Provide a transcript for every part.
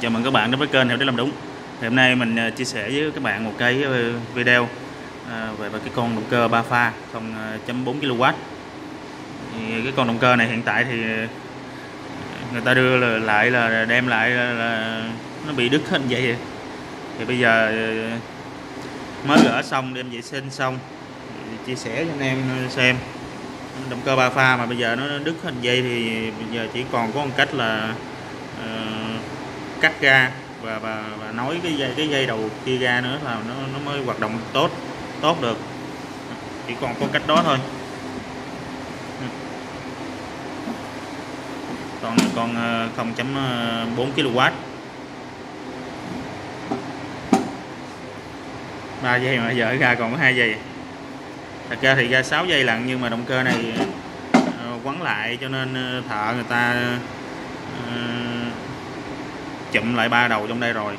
Chào mừng các bạn đến với kênh Hiểu để làm đúng. Thì hôm nay mình à, chia sẻ với các bạn một cái à, video à, về cái con động cơ 3 pha 0.4 kW. Thì cái con động cơ này hiện tại thì người ta đưa lại là đem lại là, nó bị đứt hết vậy. vậy. Thì bây giờ mới gỡ xong đem vệ sinh xong chia sẻ cho anh em xem động cơ 3 pha mà bây giờ nó đứt hình dây thì bây giờ chỉ còn có một cách là uh, cắt ra và và và nối cái dây cái dây đầu kia ra nữa là nó nó mới hoạt động tốt tốt được. Chỉ còn có cách đó thôi. Còn còn 0.4 kW 3 giây mà giờ ra còn có hai giây. Thật ra thì ra 6 giây lận, nhưng mà động cơ này ờ, quấn lại cho nên ờ, thợ người ta ờ, chụm lại ba đầu trong đây rồi.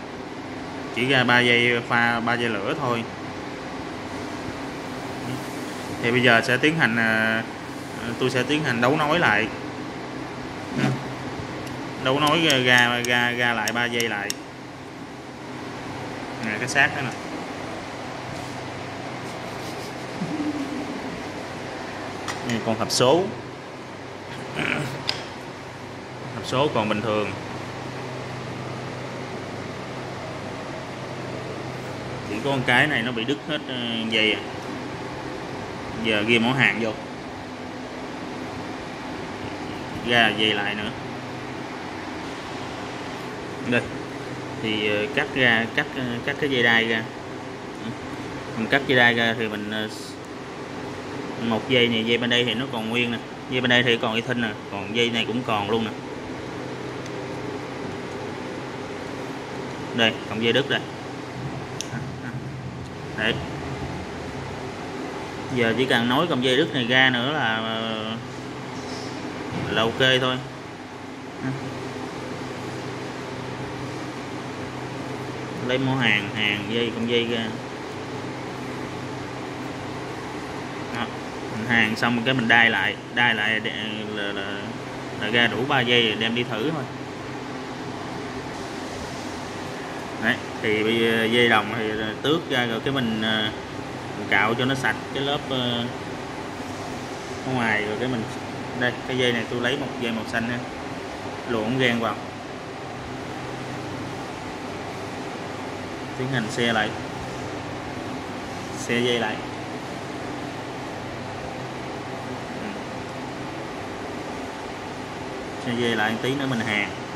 Chỉ ra ba dây pha, ba dây lửa thôi. Thì bây giờ sẽ tiến hành à, tôi sẽ tiến hành đấu nối lại. Đấu nối ra ra ra lại ba dây lại. Nè, cái xác đó nè. Còn con hộp số. Hộp số còn bình thường. Chỉ có con cái này nó bị đứt hết ờ, dây à. giờ ghi mẫu hàng vô. Ra dây lại nữa. Đây. Thì ờ, cắt ra, cắt ờ, cắt cái dây đai ra. Mình cắt dây đai ra thì mình một dây này, dây bên đây thì nó còn nguyên nè. Dây bên đây thì còn y thinh nè, còn dây này cũng còn luôn nè. Đây, còn dây đứt đây đấy. Giờ chỉ cần nối cọng dây đứt này ra nữa là ờ, là ok thôi. Ừ. Lấy mẫu hàng hàng dây cọng dây ra. Đó. Hàng xong cái mình đai lại đai lại để, là, là, là ra đủ 3 giây rồi đem đi thử thôi đấy thì bây giờ dây đồng thì tước ra rồi cái mình, ờ, mình cạo cho nó sạch cái lớp ờ, ở ngoài rồi cái mình đây cái dây này tôi lấy một dây màu xanh nha. Luồn gan vào. Tiến hành xe lại. Xe dây lại. Ừ. Xe dây lại một tí nữa mình hàng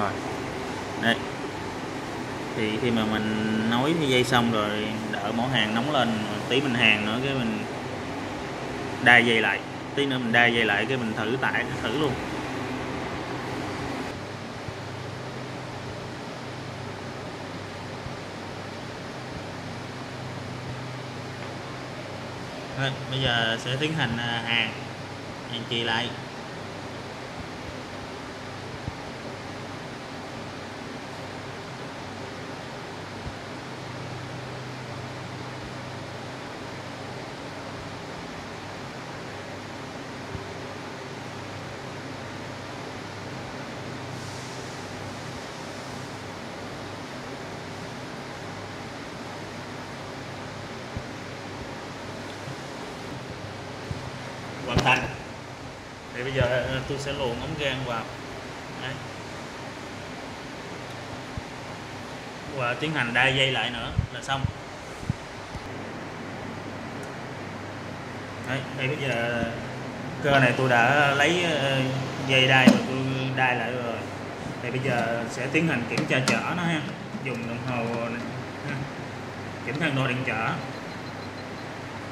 rồi. Đây. Thì khi mà mình nối dây xong rồi đợi mẫu hàng nóng lên tí mình hàng nữa cái mình đai dây lại tí nữa mình đai dây lại cái mình thử tải thử luôn. Thôi, bây giờ sẽ tiến hành à, hàng. Hàng chì lại. Thì bây giờ ờ, tôi sẽ luồn ống gan vào. Đấy. và tiến hành đai dây lại nữa là xong. Đấy, thì bây giờ cơ này tôi đã lấy ờ, dây đai và tôi đai lại rồi. Thì bây giờ sẽ tiến hành kiểm tra chở nó ha. Dùng đồng hồ này, ha. kiểm tra đo điện chở.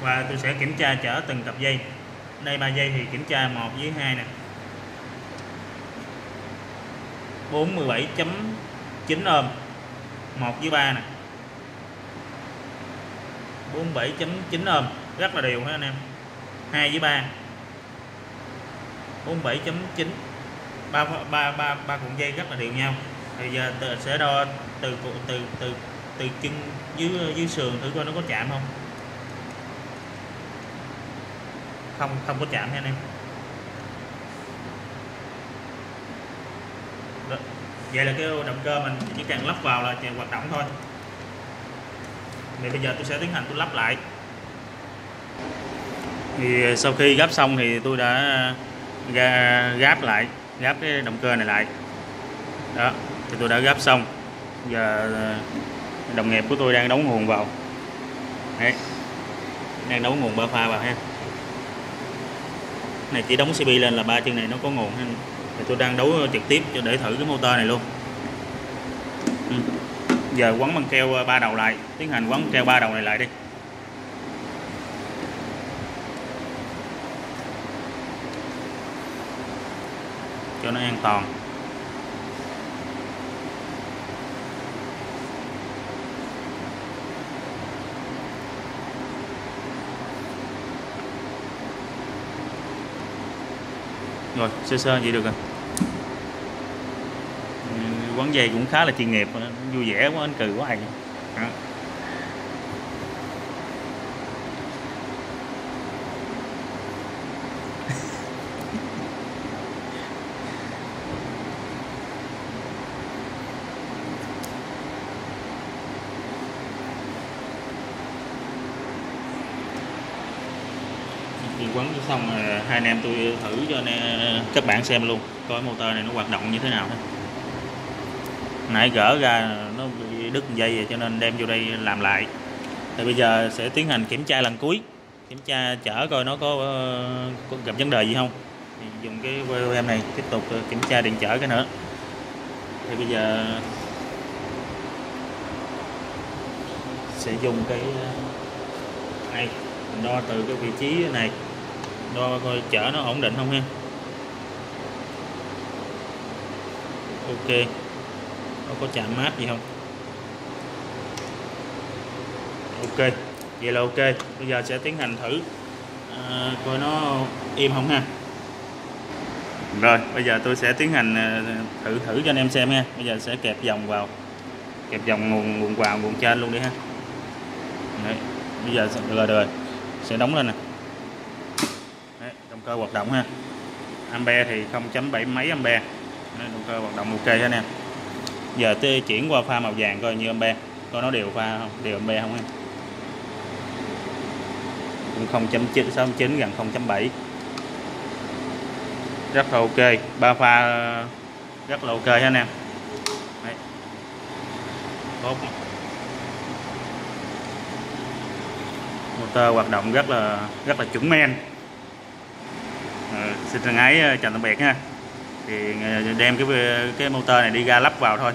Và tôi sẽ kiểm tra chở từng cặp dây đây 3 giây thì kiểm tra 1 với 2 nè. 47.9 ôm 1 với 3 nè. 47.9 ôm, rất là đều ha anh em. 2 với 3 47.9 ba ba ba ba cuộn dây rất là đều nhau. Bây giờ sẽ đo từ từ từ từ từ chân dưới dưới sườn thử coi nó có chạm không. Không không có chạm nha anh em. Đó. vậy là cái động cơ mình chỉ cần lắp vào là hoạt động thôi. Thì bây giờ tôi sẽ tiến hành tôi lắp lại. Thì sau khi gắp xong thì tôi đã gáp lại, gáp cái động cơ này lại. Đó, thì tôi đã gáp xong. Giờ ờ, đồng nghiệp của tôi đang đóng nguồn vào. Đấy. đang đấu nguồn ba pha vào ha này chỉ đóng CB lên là ba chân này nó có nguồn ha thì tôi đang đấu trực tiếp cho để thử cái motor này luôn. Ừ. giờ quấn băng keo ờ, ba đầu lại, tiến hành quấn keo ba đầu này lại đi. Cho nó an toàn. Rồi, sơ sơ vậy được rồi. Ừ, quán dây cũng khá là chuyên nghiệp, vui vẻ quá, anh cười quá anh quấn xong hai anh em tôi thử cho anh em, các bạn xem luôn coi motor này nó hoạt động như thế nào. Thôi nãy gỡ ra nó bị đứt dây rồi cho nên đem vô đây làm lại. Thì bây giờ sẽ tiến hành kiểm tra lần cuối. Kiểm tra chở coi nó có, ờ, có gặp vấn đề gì không. Thì dùng cái em này tiếp tục ờ, kiểm tra điện chở cái nữa. Thì bây giờ sẽ dùng cái ờ, này đo từ cái vị trí này đo coi chở nó ổn định không ha? Ok. Nó có chạm mát gì không? Ok. Vậy là ok. Bây giờ sẽ tiến hành thử. À, coi nó im không ha? Rồi bây giờ tôi sẽ tiến hành à, thử thử cho anh em xem ha. Bây giờ sẽ kẹp dòng vào. Kẹp dòng nguồn nguồn vào nguồn trên luôn đi ha. Đấy. bây giờ rồi rồi. Sẽ đóng lên nè động cơ hoạt động ha. Ampe thì 0.7 mấy ampe. Động cơ hoạt động ok hết nè. Giờ tôi chuyển qua pha màu vàng coi như ampe. Coi nó đều pha không? Đều ampe không ha? Cũng 0.69 gần 0.7 rất là ok. Ba pha ờ, rất là ok ha anh em Đấy. tốt. Motor hoạt động rất là rất là chuẩn men xin thân ái ờ, chào tạm biệt ha thì ờ, đem cái ờ, cái motor này đi ra lắp vào thôi.